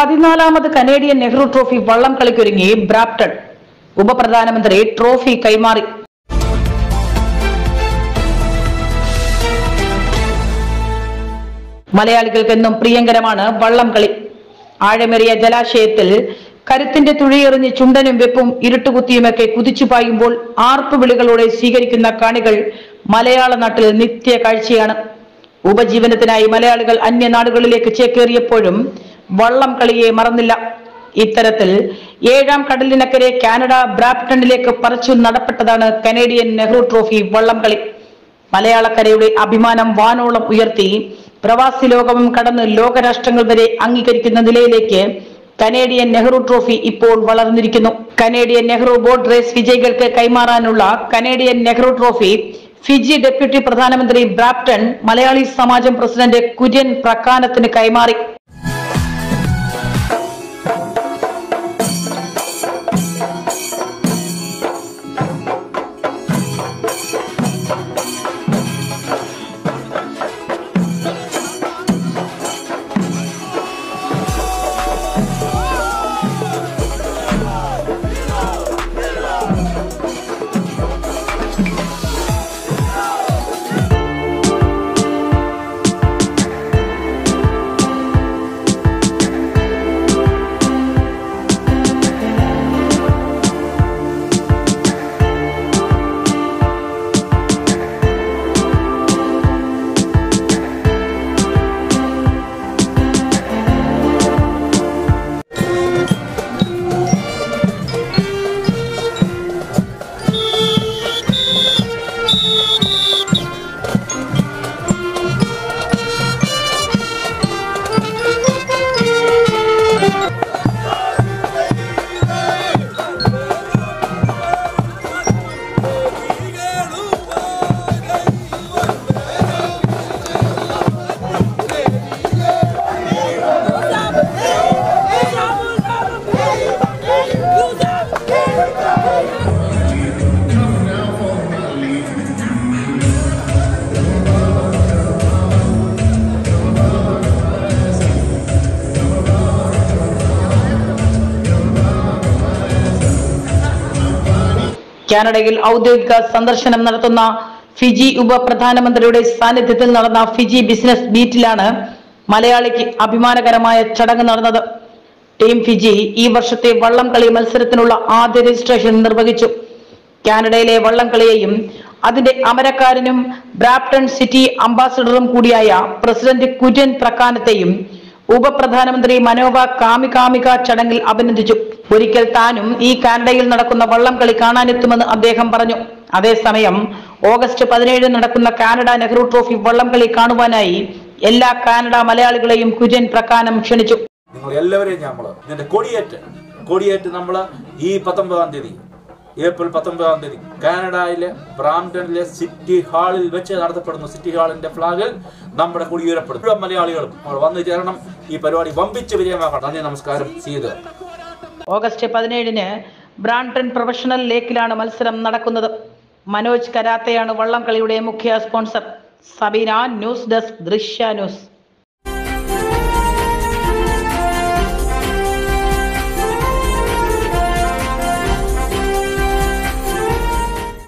പതിനാലാമത് Canadian Nehru trophy വള്ളം കളിക്കൊരുങ്ങി ബ്രാപ്റ്റൺ. ഉപപ്രധാനമന്ത്രി trophy കൈമാറി. മലയാളികൾക്ക് എന്നും പ്രിയങ്കരമാണ് വള്ളം കളി. ആഴമേറിയ ജലാശയത്തിൽ കരുത്തിന്റെ തുഴയെറിഞ്ഞ് ചുണ്ടനും വെപ്പും ഇരുട്ടുകുത്തിയുമൊക്കെ കുതിച്ചു പായുമ്പോൾ ആർപ്പുവിളികളോടെ സ്വീകരിക്കുന്ന കാണികൾ മലയാള നാട്ടിൽ നിത്യ കാഴ്ചയാണ്. ഉപജീവനത്തിനായി മലയാളികൾ അന്യനാടുകളിലേക്ക് ചേക്കേറിയപ്പോഴും വള്ളം കളിയെ മറന്നില്ല. ഇത്തരത്തിൽ ഏഴാം കടലിനക്കരെ കാനഡ ബ്രാപ്റ്റണിലേക്ക് പറിച്ചു നടപ്പെട്ടതാണ് കനേഡിയൻ നെഹ്റു ട്രോഫി വള്ളം കളി. മലയാളക്കരയുടെ അഭിമാനം വാനോളം ഉയർത്തി പ്രവാസി ലോകവും കടന്ന് ലോകരാഷ്ട്രങ്ങൾ വരെ അംഗീകരിക്കുന്ന നിലയിലേക്ക് കനേഡിയൻ നെഹ്റു ട്രോഫി ഇപ്പോൾ വളർന്നിരിക്കുന്നു. കനേഡിയൻ നെഹ്റു ബോട്ട് റേസ് വിജയികൾക്ക് കൈമാറാനുള്ള Canadian Nehru trophy Fiji deputy പ്രധാനമന്ത്രി ബ്രാപ്റ്റൺ മലയാളി സമാജം പ്രസിഡന്റ് കുര്യൻ പ്രക്കാനത്തിന് കൈമാറി. കാനഡയിൽ ഔദ്യോഗിക സന്ദർശനം നടത്തുന്ന ഫിജി ഉപപ്രധാനമന്ത്രിയുടെ സാന്നിധ്യത്തിൽ നടന്ന ഫിജി ബിസിനസ് മീറ്റിലാണ് മലയാളിക്ക് അഭിമാനകരമായ ചടങ്ങ് നടന്നത്. ടീം ഫിജി ഈ വർഷത്തെ വള്ളംകളി മത്സരത്തിനുള്ള ആദ്യ രജിസ്ട്രേഷൻ നിർവഹിച്ചു. കാനഡയിലെ വള്ളംകളിയെയും അതിന്റെ അമരക്കാരനും ബ്രാപ്ടൺ സിറ്റി അംബാസഡറും കൂടിയായ പ്രസിഡന്റ് കുര്യൻ പ്രക്കാനത്തെയും ഉപപ്രധാനമന്ത്രി മനോവ കാമികാമിക ചടങ്ങിൽ അഭിനന്ദിച്ചു. ഒരിക്കൽ താനും ഈ കാനഡയിൽ നടക്കുന്ന വള്ളം കളി കാണാനെത്തുമെന്ന് അദ്ദേഹം പറഞ്ഞു. അതേസമയം ഓഗസ്റ്റ് പതിനേഴിന് നടക്കുന്ന കാനഡ നെഹ്റു ട്രോഫി വള്ളം കളി കാണുവാനായി എല്ലാ കാനഡ മലയാളികളെയും കുജൻ പ്രകാനം ക്ഷണിച്ചു. നിങ്ങൾ എല്ലാവരെയും നമ്മൾ ഇതിന്റെ കൊടിയേറ്റ് കൊടിയേറ്റ് നമ്മൾ ഈ പത്തൊമ്പതാം തീയതി ഏപ്രിൽ പത്തൊമ്പതാം തീയതി കാനഡയിലെ ബ്രാംപ്ടണിലെ സിറ്റി ഹാളിൽ വെച്ച് നടത്തപ്പെടുന്ന സിറ്റി ഹാളിന്റെ ഫ്ലാഗിൽ നമ്മുടെ കുടിയേറപ്പെടും മലയാളികളും വന്നു ചേരണം. ഈ പരിപാടി വമ്പിച്ച് വിജയമാക്കണം നന്ദി നമസ്കാരം. ചെയ്ത് ഓഗസ്റ്റ് പതിനേഴിന് ബ്രാൻഡൺ പ്രൊഫഷണൽ ലേക്കിലാണ് മത്സരം നടക്കുന്നത്. മനോജ് കരാത്തയാണ് വള്ളംകളിയുടെ മുഖ്യ sponsor. Sabeena news desk Drishya news.